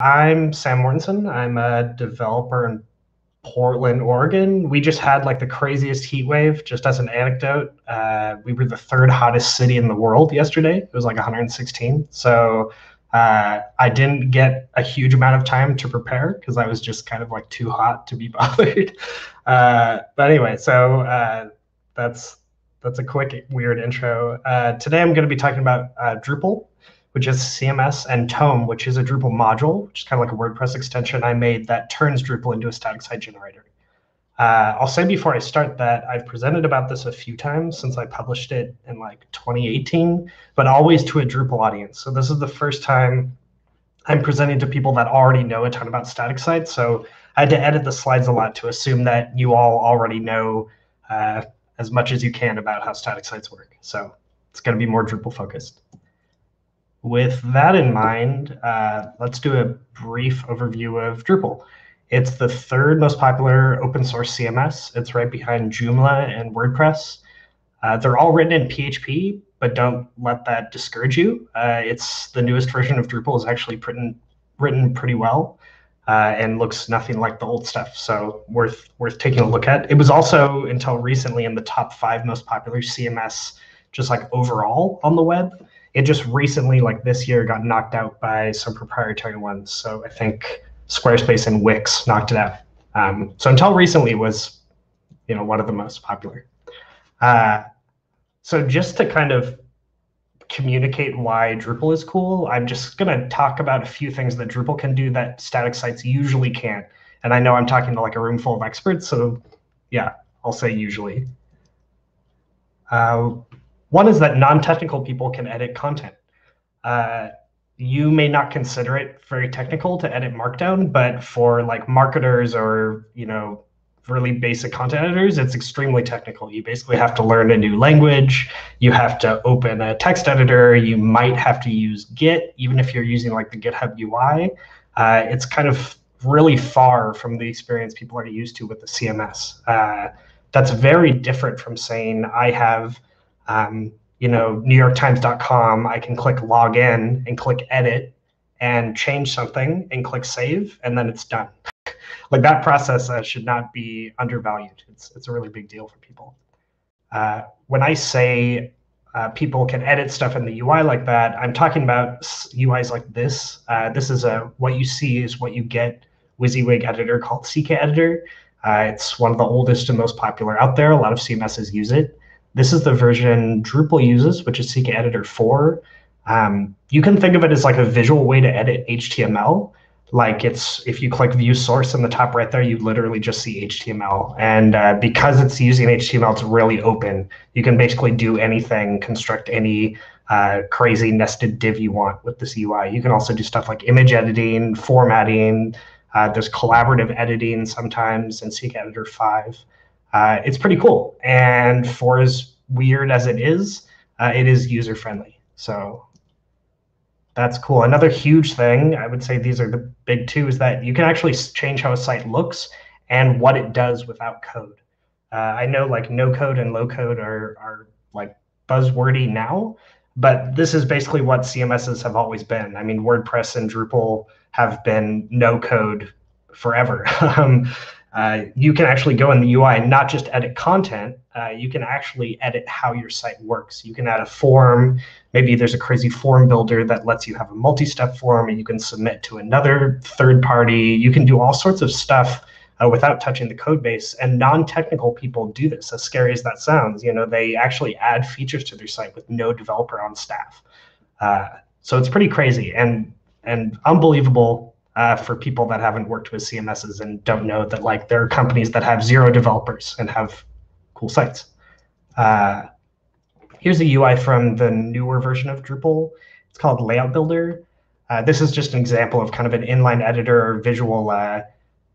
I'm Sam Mortenson. I'm a developer in Portland, Oregon. We just had like the craziest heat wave. Just as an anecdote, uh, we were the third hottest city in the world yesterday. It was like 116. So uh, I didn't get a huge amount of time to prepare because I was just kind of like too hot to be bothered. Uh, but anyway, so uh, that's that's a quick weird intro. Uh, today I'm going to be talking about uh, Drupal which is CMS, and Tome, which is a Drupal module, which is kind of like a WordPress extension I made that turns Drupal into a static site generator. Uh, I'll say before I start that I've presented about this a few times since I published it in like 2018, but always to a Drupal audience. So this is the first time I'm presenting to people that already know a ton about static sites. So I had to edit the slides a lot to assume that you all already know uh, as much as you can about how static sites work. So it's going to be more Drupal focused. With that in mind, uh, let's do a brief overview of Drupal. It's the third most popular open source CMS. It's right behind Joomla and WordPress. Uh, they're all written in PHP, but don't let that discourage you. Uh, it's the newest version of Drupal is actually written written pretty well uh, and looks nothing like the old stuff. So worth worth taking a look at. It was also until recently in the top five most popular CMS, just like overall on the web it just recently, like this year, got knocked out by some proprietary ones. So I think Squarespace and Wix knocked it out. Um, so until recently, was, you know, one of the most popular. Uh, so just to kind of communicate why Drupal is cool, I'm just going to talk about a few things that Drupal can do that static sites usually can't. And I know I'm talking to like a room full of experts, so yeah, I'll say usually. Uh, one is that non-technical people can edit content. Uh, you may not consider it very technical to edit Markdown, but for like marketers or you know really basic content editors, it's extremely technical. You basically have to learn a new language. You have to open a text editor. You might have to use Git, even if you're using like the GitHub UI. Uh, it's kind of really far from the experience people are used to with the CMS. Uh, that's very different from saying I have um, you know, NewYorkTimes.com, I can click log in and click edit and change something and click save, and then it's done. like that process uh, should not be undervalued. It's, it's a really big deal for people. Uh, when I say uh, people can edit stuff in the UI like that, I'm talking about UIs like this. Uh, this is a what you see is what you get WYSIWYG editor called CKEditor. Uh, it's one of the oldest and most popular out there. A lot of CMSs use it. This is the version Drupal uses, which is CKEditor 4. Um, you can think of it as like a visual way to edit HTML. Like it's if you click view source in the top right there, you literally just see HTML. And uh, because it's using HTML, it's really open. You can basically do anything, construct any uh, crazy nested div you want with this UI. You can also do stuff like image editing, formatting. Uh, there's collaborative editing sometimes in CKEditor 5 uh, it's pretty cool. And for as weird as it is, uh, it is user friendly. So that's cool. Another huge thing, I would say these are the big two, is that you can actually change how a site looks and what it does without code. Uh, I know like no code and low code are, are like buzzwordy now, but this is basically what CMSs have always been. I mean, WordPress and Drupal have been no code forever. um, uh, you can actually go in the UI and not just edit content, uh, you can actually edit how your site works. You can add a form. Maybe there's a crazy form builder that lets you have a multi-step form and you can submit to another third party. You can do all sorts of stuff uh, without touching the code base. And non-technical people do this, as scary as that sounds. You know, they actually add features to their site with no developer on staff. Uh, so it's pretty crazy and and unbelievable uh, for people that haven't worked with CMSs and don't know that like there are companies that have zero developers and have cool sites. Uh, here's a UI from the newer version of Drupal. It's called Layout Builder. Uh, this is just an example of kind of an inline editor or visual, uh,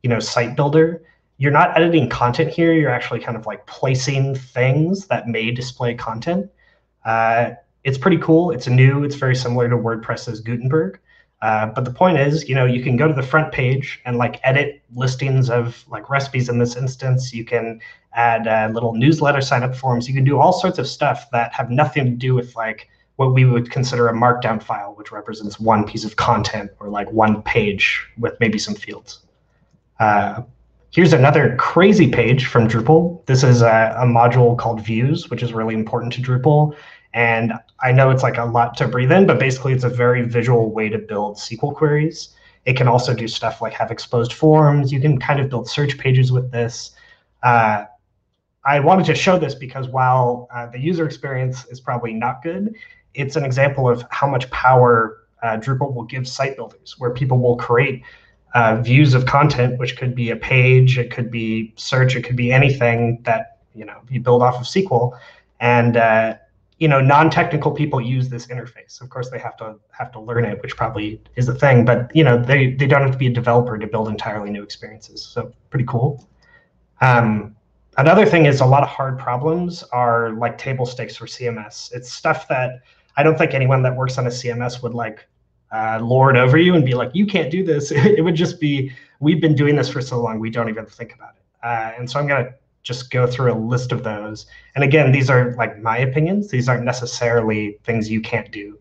you know, site builder. You're not editing content here. You're actually kind of like placing things that may display content. Uh, it's pretty cool. It's new. It's very similar to WordPress's Gutenberg. Uh, but the point is, you know, you can go to the front page and like edit listings of like recipes in this instance. You can add uh, little newsletter sign up forms. You can do all sorts of stuff that have nothing to do with like what we would consider a markdown file, which represents one piece of content or like one page with maybe some fields. Uh, here's another crazy page from Drupal. This is a, a, module called views, which is really important to Drupal. And I know it's like a lot to breathe in, but basically it's a very visual way to build SQL queries. It can also do stuff like have exposed forms. You can kind of build search pages with this. Uh, I wanted to show this because while uh, the user experience is probably not good, it's an example of how much power uh, Drupal will give site builders, where people will create uh, views of content, which could be a page, it could be search, it could be anything that you know you build off of SQL, and uh, you know non-technical people use this interface. Of course, they have to have to learn it, which probably is a thing, but you know they they don't have to be a developer to build entirely new experiences. So pretty cool. Um, Another thing is a lot of hard problems are like table stakes for CMS. It's stuff that I don't think anyone that works on a CMS would like uh, lord over you and be like, you can't do this. it would just be, we've been doing this for so long, we don't even think about it. Uh, and so I'm going to just go through a list of those. And again, these are like my opinions. These aren't necessarily things you can't do.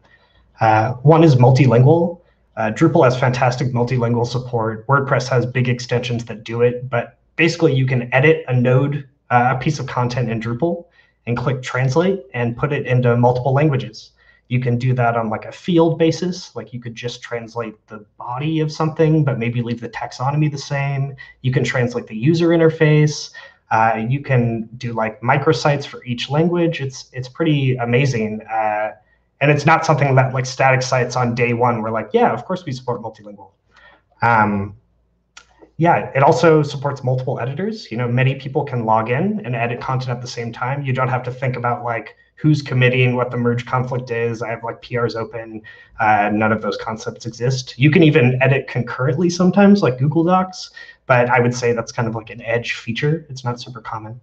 Uh, one is multilingual. Uh, Drupal has fantastic multilingual support. WordPress has big extensions that do it, but basically you can edit a node, uh, a piece of content in Drupal and click translate and put it into multiple languages. You can do that on like a field basis, like you could just translate the body of something, but maybe leave the taxonomy the same. You can translate the user interface. Uh, you can do like microsites for each language. It's it's pretty amazing, uh, and it's not something that like static sites on day one were like, yeah, of course we support multilingual. Um, yeah, it also supports multiple editors. You know, many people can log in and edit content at the same time. You don't have to think about like who's committing, what the merge conflict is. I have like PRs open. Uh, none of those concepts exist. You can even edit concurrently sometimes, like Google Docs, but I would say that's kind of like an edge feature. It's not super common.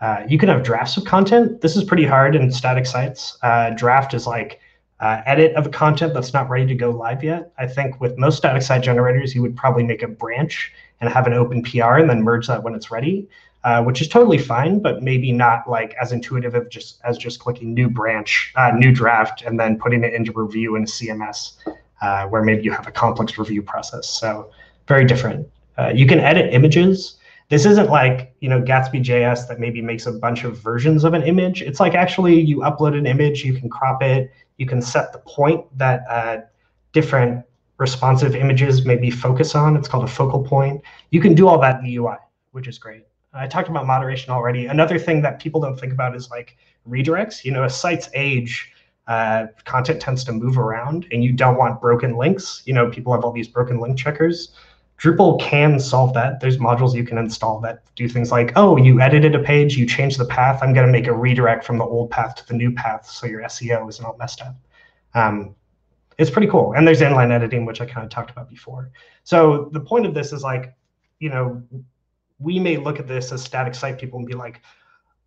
Uh, you can have drafts of content. This is pretty hard in static sites. Uh, draft is like uh, edit of a content that's not ready to go live yet. I think with most static site generators, you would probably make a branch and have an open PR and then merge that when it's ready, uh, which is totally fine, but maybe not like as intuitive as just as just clicking new branch, uh, new draft, and then putting it into review in a CMS, uh, where maybe you have a complex review process. So very different. Uh, you can edit images. This isn't like you know Gatsby JS that maybe makes a bunch of versions of an image. It's like actually you upload an image, you can crop it, you can set the point that uh, different responsive images maybe focus on. It's called a focal point. You can do all that in the UI, which is great. I talked about moderation already. Another thing that people don't think about is like redirects. You know, a site's age, uh, content tends to move around, and you don't want broken links. You know, people have all these broken link checkers. Drupal can solve that. There's modules you can install that do things like, oh, you edited a page, you changed the path. I'm going to make a redirect from the old path to the new path so your SEO isn't all messed up. Um, it's pretty cool. And there's inline editing, which I kind of talked about before. So the point of this is like, you know, we may look at this as static site people and be like,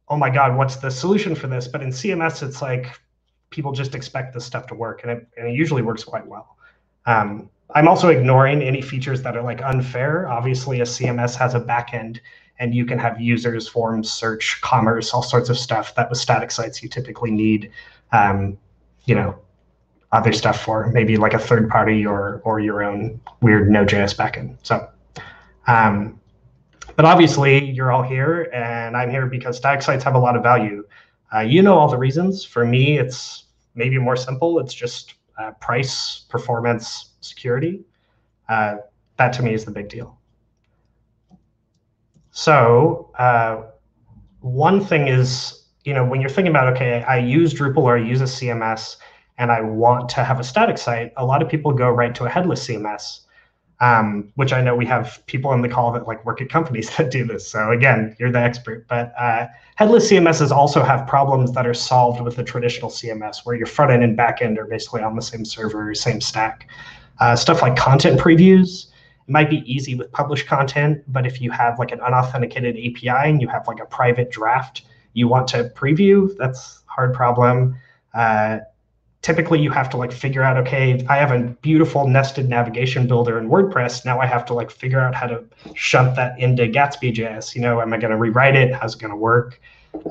oh my God, what's the solution for this? But in CMS, it's like people just expect this stuff to work, and it, and it usually works quite well. Um, I'm also ignoring any features that are like unfair. Obviously, a CMS has a backend and you can have users, forms, search, commerce, all sorts of stuff that with static sites you typically need, um, you know, other stuff for maybe like a third party or or your own weird Node.js backend. So, um, but obviously you're all here and I'm here because static sites have a lot of value. Uh, you know all the reasons. For me, it's maybe more simple. It's just uh, price, performance, security. Uh, that to me is the big deal. So uh, one thing is, you know, when you're thinking about, okay, I use Drupal or I use a CMS and I want to have a static site, a lot of people go right to a headless CMS um, which I know we have people on the call that like work at companies that do this. So again, you're the expert. But uh, headless CMSs also have problems that are solved with the traditional CMS, where your front end and back end are basically on the same server, same stack. Uh, stuff like content previews. It might be easy with published content, but if you have like an unauthenticated API and you have like a private draft you want to preview, that's hard problem. Uh, typically you have to like figure out okay i have a beautiful nested navigation builder in wordpress now i have to like figure out how to shunt that into gatsby.js you know am i going to rewrite it how's it going to work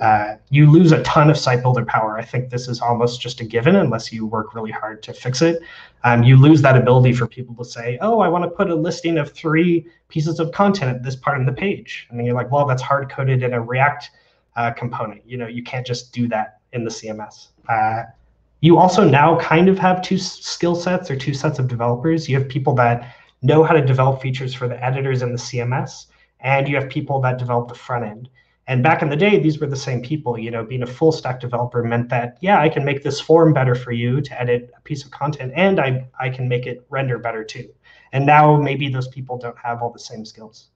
uh, you lose a ton of site builder power. I think this is almost just a given unless you work really hard to fix it. Um, you lose that ability for people to say, oh, I want to put a listing of three pieces of content at this part of the page. And then you're like, well, that's hard coded in a React uh, component. You know, you can't just do that in the CMS. Uh, you also now kind of have two skill sets or two sets of developers. You have people that know how to develop features for the editors and the CMS, and you have people that develop the front end. And back in the day, these were the same people. You know, being a full stack developer meant that, yeah, I can make this form better for you to edit a piece of content, and I, I can make it render better too. And now maybe those people don't have all the same skills.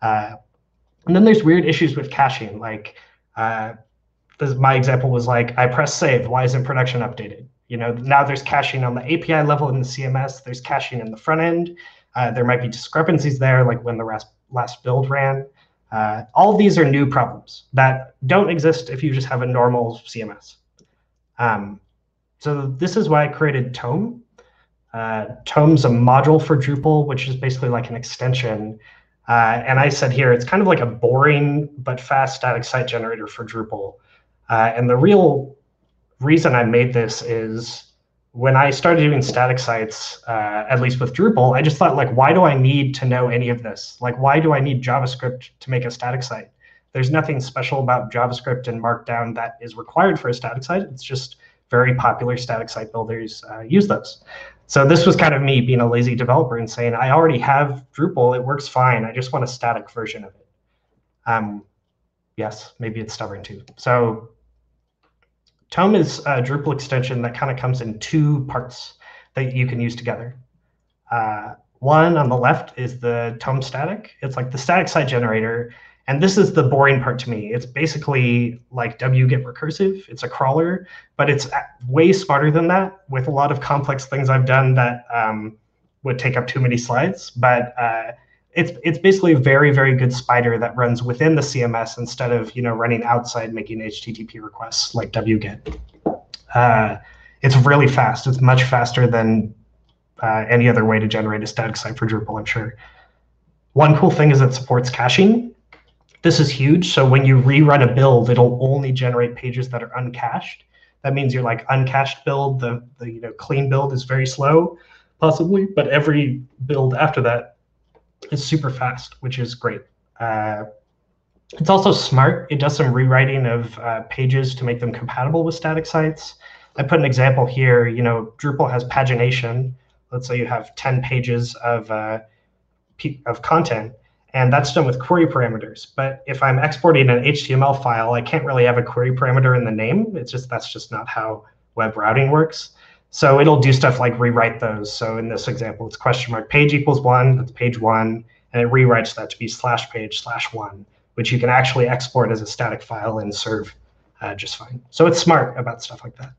Uh, and then there's weird issues with caching. Like uh, this, my example was like, I press save. Why isn't production updated? You know, now there's caching on the API level in the CMS. There's caching in the front end. Uh, there might be discrepancies there, like when the last, last build ran. Uh, all these are new problems that don't exist if you just have a normal CMS. Um, so this is why I created Tome. Uh, Tome's a module for Drupal, which is basically like an extension. Uh, and I said here, it's kind of like a boring but fast static site generator for Drupal. Uh, and the real reason I made this is when I started doing static sites, uh, at least with Drupal, I just thought like, why do I need to know any of this? Like, why do I need JavaScript to make a static site? There's nothing special about JavaScript and Markdown that is required for a static site. It's just very popular static site builders uh, use those. So this was kind of me being a lazy developer and saying, I already have Drupal, it works fine. I just want a static version of it. Um, yes, maybe it's stubborn too. So Tome is a Drupal extension that kind of comes in two parts that you can use together. Uh, one on the left is the Tome static. It's like the static site generator. And this is the boring part to me. It's basically like wget recursive. It's a crawler, but it's way smarter than that with a lot of complex things I've done that um, would take up too many slides. But uh, it's it's basically a very very good spider that runs within the CMS instead of you know running outside making HTTP requests like wget. Uh, it's really fast. It's much faster than uh, any other way to generate a static site for Drupal. I'm sure. One cool thing is it supports caching. This is huge. So when you rerun a build, it'll only generate pages that are uncached. That means your like uncached build, the the you know clean build is very slow, possibly, but every build after that is super fast, which is great. Uh, it's also smart. It does some rewriting of uh, pages to make them compatible with static sites. I put an example here. You know, Drupal has pagination. Let's say you have 10 pages of, uh, of content, and that's done with query parameters. But if I'm exporting an HTML file, I can't really have a query parameter in the name. It's just that's just not how web routing works. So it'll do stuff like rewrite those. So in this example, it's question mark page equals one, that's page one, and it rewrites that to be slash page slash one, which you can actually export as a static file and serve uh, just fine. So it's smart about stuff like that.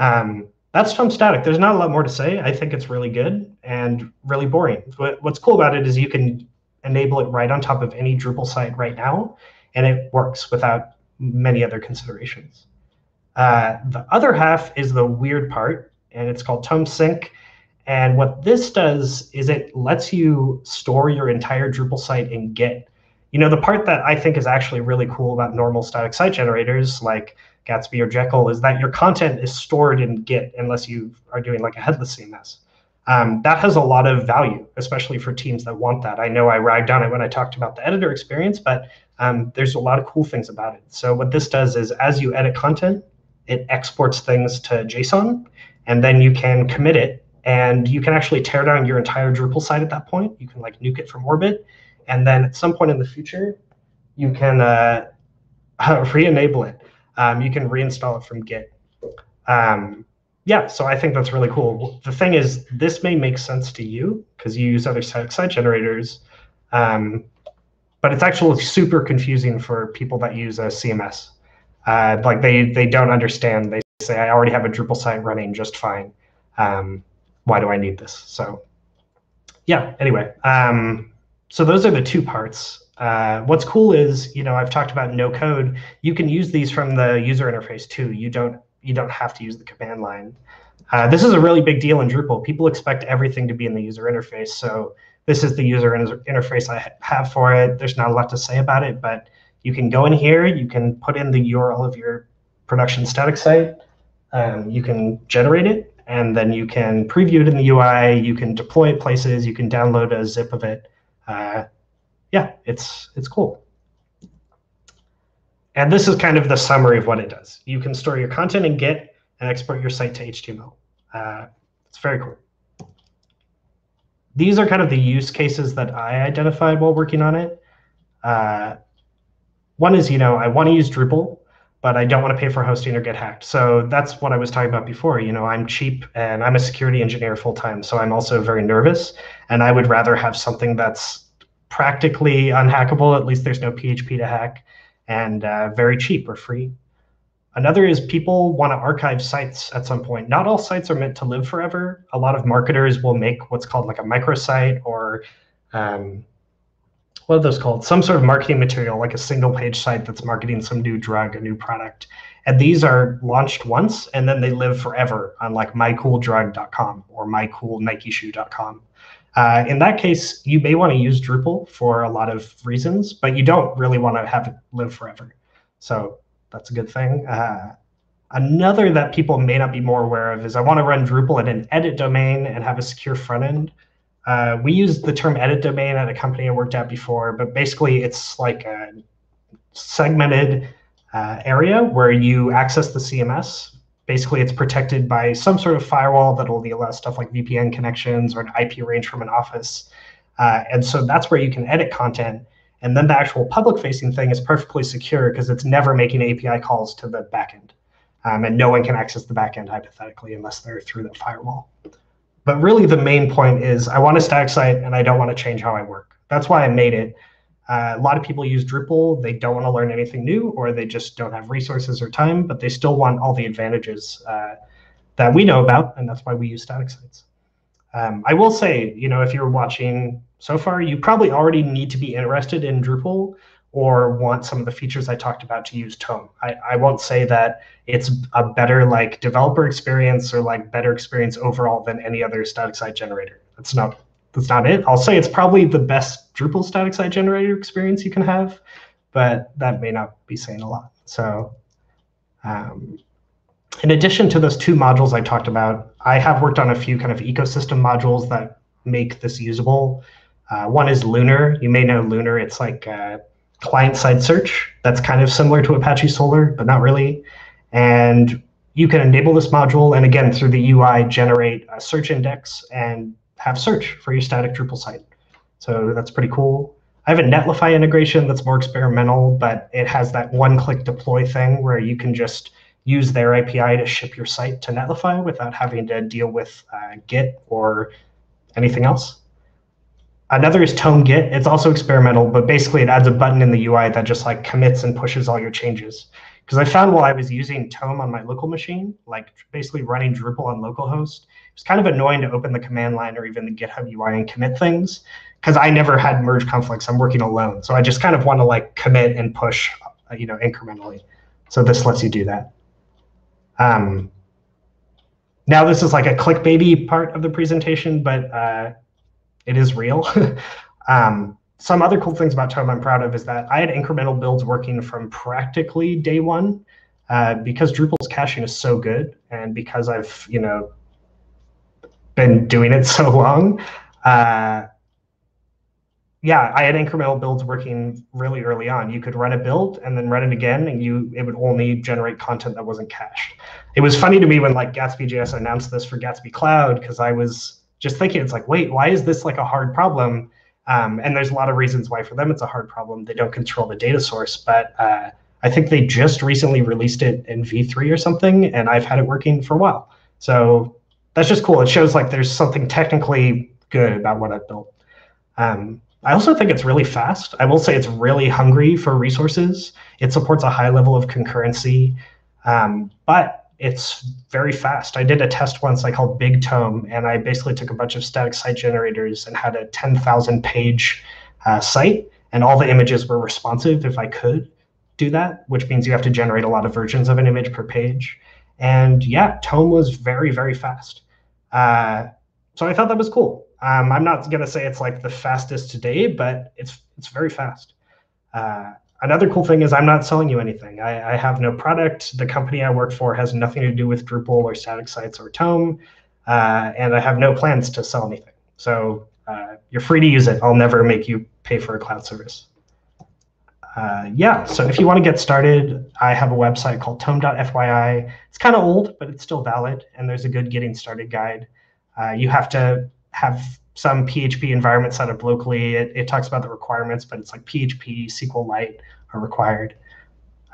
Um, that's Tome Static. There's not a lot more to say. I think it's really good and really boring. What, what's cool about it is you can enable it right on top of any Drupal site right now, and it works without many other considerations. Uh, the other half is the weird part, and it's called Tome Sync. And what this does is it lets you store your entire Drupal site in Git. You know, the part that I think is actually really cool about normal static site generators like Gatsby or Jekyll is that your content is stored in Git unless you are doing like a headless CMS. Um, that has a lot of value, especially for teams that want that. I know I ragged on it when I talked about the editor experience, but um, there's a lot of cool things about it. So what this does is as you edit content, it exports things to JSON and then you can commit it and you can actually tear down your entire Drupal site at that point. You can like nuke it from orbit, and then at some point in the future, you can uh, re-enable it. Um, you can reinstall it from Git. Um, yeah, so I think that's really cool. The thing is, this may make sense to you because you use other site, site generators, um, but it's actually super confusing for people that use a CMS. Uh, like they they don't understand. They say, I already have a Drupal site running just fine. Um, why do I need this? So yeah, anyway, um, so those are the two parts. Uh, what's cool is, you know, I've talked about no code. You can use these from the user interface too. You don't you don't have to use the command line. Uh, this is a really big deal in Drupal. People expect everything to be in the user interface. So this is the user interface I have for it. There's not a lot to say about it, but You can go in here, you can put in the URL of your production static site, um, you can generate it, and then you can preview it in the UI, you can deploy it places, you can download a zip of it. Uh, yeah, it's it's cool. And this is kind of the summary of what it does. You can store your content in Git and export your site to HTML. Uh, it's very cool. These are kind of the use cases that I identified while working on it. Uh, one is, you know, I want to use Drupal, but I don't want to pay for hosting or get hacked. So that's what I was talking about before. You know, I'm cheap and I'm a security engineer full time, so I'm also very nervous, and I would rather have something that's practically unhackable. At least there's no PHP to hack, and uh, very cheap or free. Another is people want to archive sites at some point. Not all sites are meant to live forever. A lot of marketers will make what's called like a microsite or um, what are those called? Some sort of marketing material, like a single page site that's marketing some new drug, a new product. And these are launched once and then they live forever on like mycooldrug.com or mycoolnikeshoe.com. Uh, in that case, you may want to use Drupal for a lot of reasons, but you don't really want to have it live forever. So that's a good thing. Uh, another that people may not be more aware of is I want to run Drupal in an edit domain and have a secure front end. Uh, we use the term edit domain at a company I worked at before, but basically it's like a segmented uh, area where you access the CMS. Basically, it's protected by some sort of firewall that'll allow stuff like VPN connections or an IP range from an office. Uh, and so that's where you can edit content. And then the actual public facing thing is perfectly secure because it's never making API calls to the backend. Um, and no one can access the backend hypothetically unless they're through the firewall. But really, the main point is I want a static site and I don't want to change how I work. That's why I made it. Uh, a lot of people use Drupal. They don't want to learn anything new, or they just don't have resources or time, but they still want all the advantages uh, that we know about, and that's why we use static sites. Um, I will say, you know, if you're watching so far, you probably already need to be interested in Drupal or want some of the features I talked about to use Tome. I, I won't say that it's a better like developer experience or like better experience overall than any other static site generator. That's not that's not it. I'll say it's probably the best Drupal static site generator experience you can have, but that may not be saying a lot. So um, in addition to those two modules I talked about, I have worked on a few kind of ecosystem modules that make this usable. Uh, one is Lunr. You may know Lunr. It's like client-side search that's kind of similar to Apache Solr, but not really. And you can enable this module, and again, through the UI, generate a search index and have search for your static Drupal site. So that's pretty cool. I have a Netlify integration that's more experimental, but it has that one-click deploy thing where you can just use their API to ship your site to Netlify without having to deal with uh, Git or anything else. Another is Tome Git. It's also experimental, but basically it adds a button in the UI that just like commits and pushes all your changes. Because I found while I was using Tome on my local machine, like basically running Drupal on localhost, it was kind of annoying to open the command line or even the GitHub UI and commit things because I never had merge conflicts. I'm working alone, so I just kind of want to like commit and push, uh, you know, incrementally. So this lets you do that. Um, now this is like a clickbaity part of the presentation, but uh, it is real. um, some other cool things about Tome I'm proud of is that I had incremental builds working from practically day one uh, because Drupal's caching is so good, and because I've you know been doing it so long. Uh, yeah, I had incremental builds working really early on. You could run a build and then run it again, and you it would only generate content that wasn't cached. It was funny to me when like Gatsby.js announced this for Gatsby Cloud because I was just thinking it's like, wait, why is this like a hard problem? Um, and there's a lot of reasons why for them it's a hard problem. They don't control the data source, but uh, I think they just recently released it in V3 or something, and I've had it working for a while. So that's just cool. It shows like there's something technically good about what I've built. Um, I also think it's really fast. I will say it's really hungry for resources. It supports a high level of concurrency, um, but it's very fast. I did a test once I called Big Tome, and I basically took a bunch of static site generators and had a 10,000 page uh, site, and all the images were responsive if I could do that, which means you have to generate a lot of versions of an image per page. And yeah, Tome was very, very fast. Uh, so I thought that was cool. Um, I'm not going to say it's like the fastest today, but it's it's very fast. Uh, another cool thing is I'm not selling you anything. I, I, have no product. The company I work for has nothing to do with Drupal or static sites or Tome, uh, and I have no plans to sell anything. So uh, you're free to use it. I'll never make you pay for a cloud service. Uh, yeah, so if you want to get started, I have a website called tome.fyi. It's kind of old, but it's still valid, and there's a good getting started guide. Uh, you have to have some PHP environment set up locally. It, it, talks about the requirements, but it's like PHP, SQLite are required.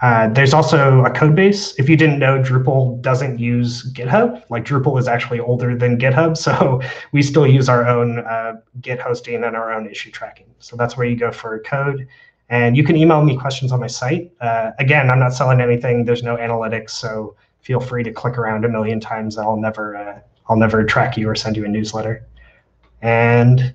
Uh, there's also a code base. If you didn't know, Drupal doesn't use GitHub. Like Drupal is actually older than GitHub, so we still use our own uh, Git hosting and our own issue tracking. So that's where you go for code. And you can email me questions on my site. Uh, again, I'm not selling anything. There's no analytics, so feel free to click around a million times. I'll never, uh, I'll never track you or send you a newsletter. And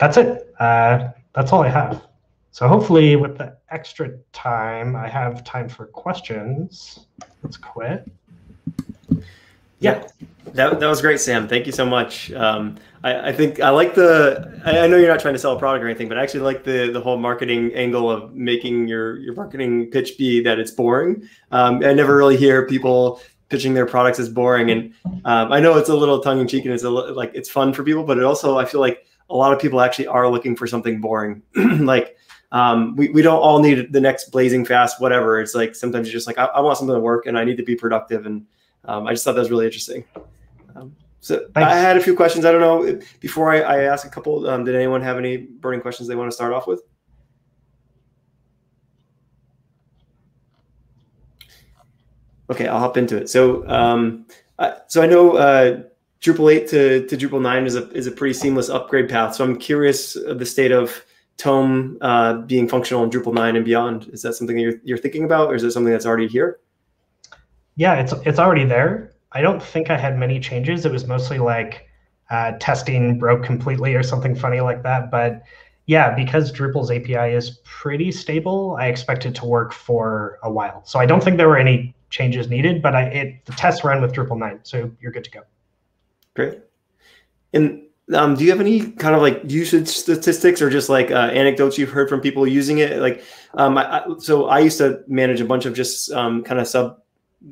that's it. Uh, that's all I have. So hopefully with the extra time, I have time for questions. Let's quit. Yeah, that, that was great, Sam. Thank you so much. Um, I, I, think I like the. I, I, know you're not trying to sell a product or anything, but I actually like the the whole marketing angle of making your your marketing pitch be that it's boring. Um, I never really hear people pitching their products as boring. And um, I know it's a little tongue in cheek and it's a, like it's fun for people, but it also I feel like a lot of people actually are looking for something boring. like um, we, we don't all need the next blazing fast whatever. It's like sometimes you're just like I, I want something to work and I need to be productive. And um, I just thought that was really interesting. Um, so Thanks. I had a few questions. I don't know before I, I ask a couple. Um, did anyone have any burning questions they want to start off with? Okay, I'll hop into it. So, um, uh, so I know uh, Drupal 8 to, to Drupal 9 is a is a pretty seamless upgrade path. So I'm curious of the state of Tome uh, being functional in Drupal 9 and beyond. Is that something that you're, you're thinking about, or is it something that's already here? Yeah, it's it's already there. I don't think I had many changes. It was mostly like uh, testing broke completely or something funny like that. But yeah, because Drupal's API is pretty stable, I expect it to work for a while. So I don't think there were any changes needed, but I it the tests run with Drupal 9, so you're good to go. Great. And um, do you have any kind of like usage statistics or just like uh, anecdotes you've heard from people using it? Like, um, I, so I used to manage a bunch of just um, kind of sub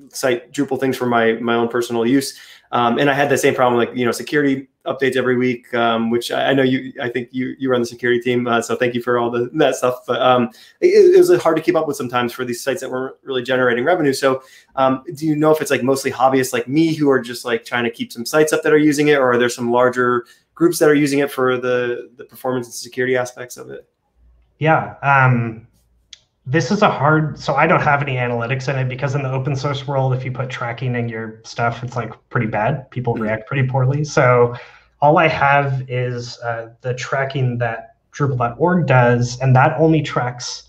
site Drupal things for my my own personal use. Um, and I had the same problem, like you know, security updates every week, um, which I, I, know you. I think you you run the security team, uh, so thank you for all the that stuff. But um, it, it, was hard to keep up with sometimes for these sites that weren't really generating revenue. So, um, do you know if it's like mostly hobbyists like me who are just like trying to keep some sites up that are using it, or are there some larger groups that are using it for the the performance and security aspects of it? Yeah. Um, this is a hard so i don't have any analytics in it because in the open source world if you put tracking in your stuff it's like pretty bad. People mm-hmm. react pretty poorly. So all i have is uh, the tracking that drupal.org does and that only tracks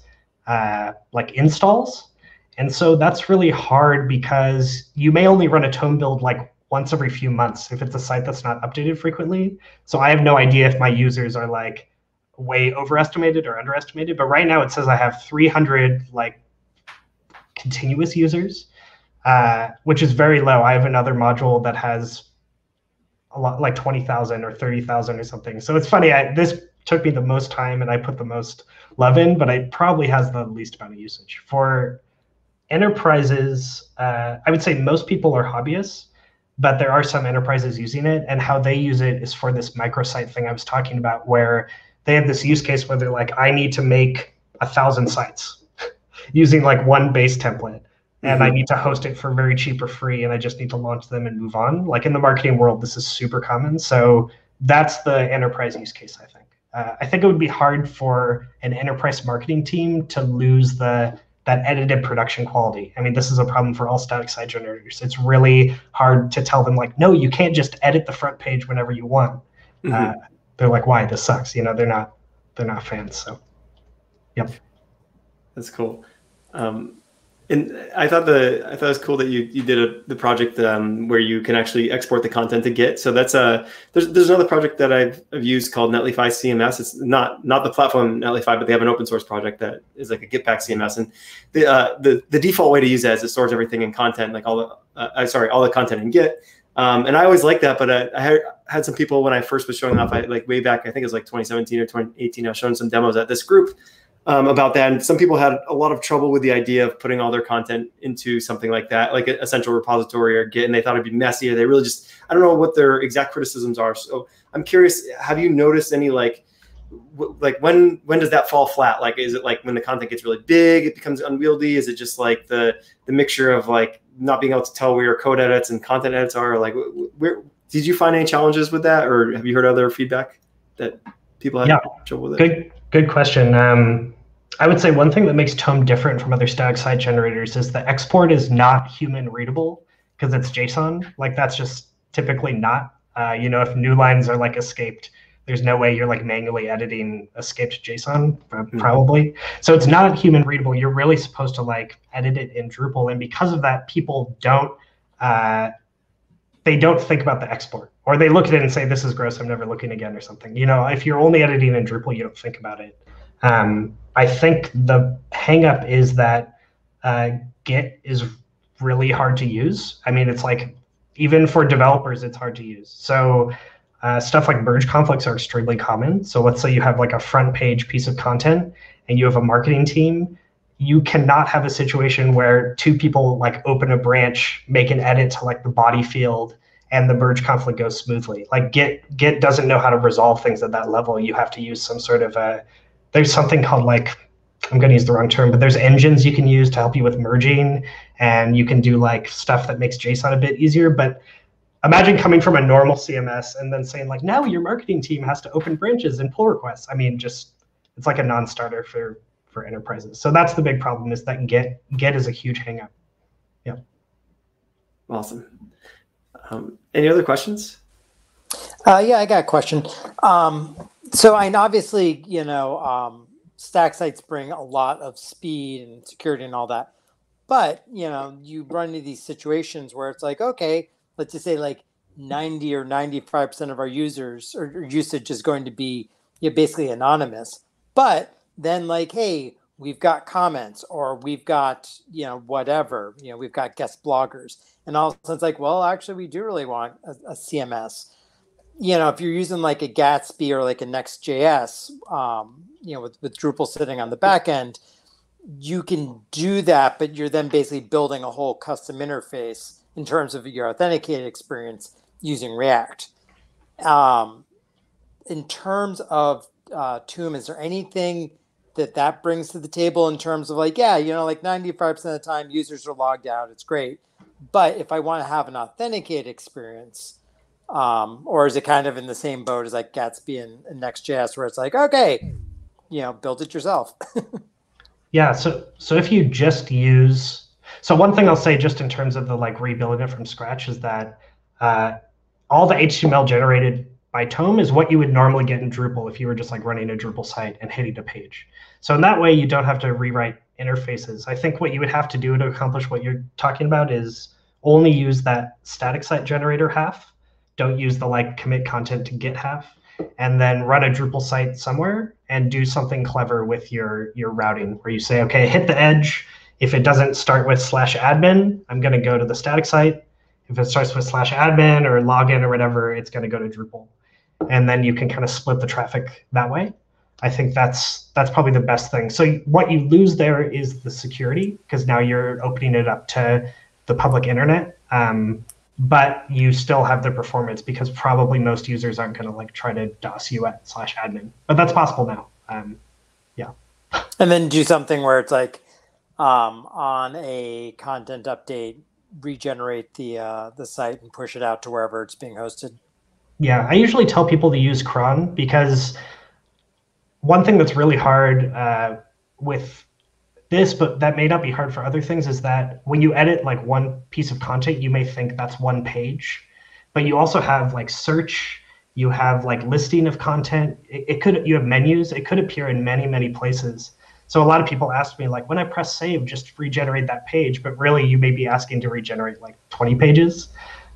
uh, like installs. And so that's really hard because you may only run a Tome build like once every few months if it's a site that's not updated frequently. So i have no idea if my users are like way overestimated or underestimated. But right now it says I have 300 like continuous users, uh, which is very low. I have another module that has a lot like 20,000 or 30,000 or something. So it's funny. I, this took me the most time and I put the most love in, but it probably has the least amount of usage. For enterprises, uh, I would say most people are hobbyists, but there are some enterprises using it. And how they use it is for this microsite thing I was talking about, where they have this use case where they're like, I need to make a thousand sites using like one base template. And mm-hmm. I need to host it for very cheap or free, and I just need to launch them and move on. Like in the marketing world, this is super common. So that's the enterprise use case, I think. Uh, I think it would be hard for an enterprise marketing team to lose the that edited production quality. I mean, this is a problem for all static site generators. It's really hard to tell them like, no, you can't just edit the front page whenever you want. Mm-hmm. Uh, they're like, why this sucks? You know, they're not they're not fans. So, yep. That's cool. Um, and I thought the I thought it was cool that you you did a, the project um, where you can actually export the content to Git. So that's a there's there's another project that I've, I've used called Netlify CMS. It's not not the platform Netlify, but they have an open source project that is like a Gitpack CMS. And the uh, the the default way to use that is it stores everything in content, like all the uh, sorry all the content in Git. Um, and I always like that, but I, I had, some people when I first was showing off, I, like way back, I think it was like 2017 or 2018, I was showing some demos at this group. um, about that. And some people had a lot of trouble with the idea of putting all their content into something like that, like a, a central repository or Git, and they thought it'd be messy. Or they really just, I don't know what their exact criticisms are. So I'm curious, have you noticed any like, like when when does that fall flat? Like, is it like when the content gets really big, it becomes unwieldy? Is it just like the the mixture of like not being able to tell where your code edits and content edits are? Like, where did you find any challenges with that, or have you heard other feedback that people have yeah. trouble with it? Good, good question. Um, I would say one thing that makes Tome different from other static site generators is the export is not human readable because it's JSON. Like that's just typically not. Uh, you know, if new lines are like escaped, there's no way you're like manually editing escaped JSON, mm-hmm. probably. Mm-hmm. So it's not human readable. You're really supposed to like edit it in Drupal, and because of that, people don't. Uh, they don't think about the export, or they look at it and say, "This is gross. I'm never looking again," or something. You know, if you're only editing in Drupal, you don't think about it. Um, I think the hangup is that uh, Git is really hard to use. I mean, it's like even for developers, it's hard to use. So uh, stuff like merge conflicts are extremely common. So let's say you have like a front page piece of content and you have a marketing team. You cannot have a situation where two people like open a branch, make an edit to like the body field, and the merge conflict goes smoothly. Like Git Git doesn't know how to resolve things at that level. You have to use some sort of a there's something called like I'm going to use the wrong term, but there's engines you can use to help you with merging, and you can do like stuff that makes JSON a bit easier. But imagine coming from a normal CMS and then saying like, now your marketing team has to open branches and pull requests. I mean, just it's like a non-starter for for enterprises. So that's the big problem is that Git Git is a huge hangup. Yeah. Awesome. Um, any other questions? Uh, yeah, I got a question. Um, so, I obviously, you know, um, stack sites bring a lot of speed and security and all that. But, you know, you run into these situations where it's like, okay, let's just say like 90 or 95% of our users or, usage is going to be you know, basically anonymous. But then, like, hey, we've got comments or we've got, you know, whatever, you know, we've got guest bloggers. And all of a sudden, it's like, well, actually, we do really want a, a CMS you know, if you're using like a Gatsby or like a Next.js, um, you know, with, with Drupal sitting on the back end, you can do that, but you're then basically building a whole custom interface in terms of your authenticated experience using React. Um, in terms of uh, Tome, is there anything that that brings to the table in terms of like, yeah, you know, like 95% of the time users are logged out, it's great. But if I want to have an authenticated experience, um, or is it kind of in the same boat as like Gatsby and, and Next.js, where it's like, okay, you know, build it yourself? yeah. So so if you just use, so one thing I'll say just in terms of the like rebuilding it from scratch is that uh, all the HTML generated by Tome is what you would normally get in Drupal if you were just like running a Drupal site and hitting a page. So in that way, you don't have to rewrite interfaces. I think what you would have to do to accomplish what you're talking about is only use that static site generator half don't use the like commit content to Git half, and then run a Drupal site somewhere and do something clever with your your routing where you say, okay, hit the edge. If it doesn't start with slash admin, I'm going to go to the static site. If it starts with slash admin or login or whatever, it's going to go to Drupal. And then you can kind of split the traffic that way. I think that's that's probably the best thing. So what you lose there is the security because now you're opening it up to the public internet. Um, but you still have the performance because probably most users aren't going to like try to DOS you at slash admin. But that's possible now. Um, yeah. And then do something where it's like um, on a content update, regenerate the uh, the site and push it out to wherever it's being hosted. Yeah, I usually tell people to use cron because one thing that's really hard uh, with this, but that may not be hard for other things, is that when you edit like one piece of content, you may think that's one page, but you also have like search, you have like listing of content. It, it could you have menus. It could appear in many many places. So a lot of people ask me like, when I press save, just regenerate that page, but really you may be asking to regenerate like 20 pages.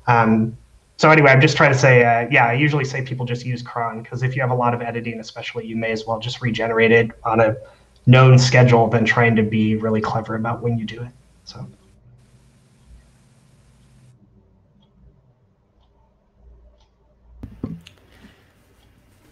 Um, so anyway, I'm just trying to say, uh, yeah, I usually say people just use cron because if you have a lot of editing, especially, you may as well just regenerate it on a known schedule than trying to be really clever about when you do it. So.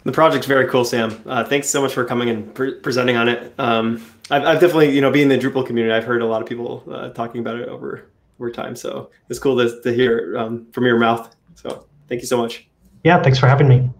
The project's very cool, Sam. Uh, thanks so much for coming and pre- presenting on it. Um, I've, I've, definitely, you know, being in the Drupal community, I've heard a lot of people uh, talking about it over over time. So it's cool to, to hear um, from your mouth. So thank you so much. Yeah, thanks for having me.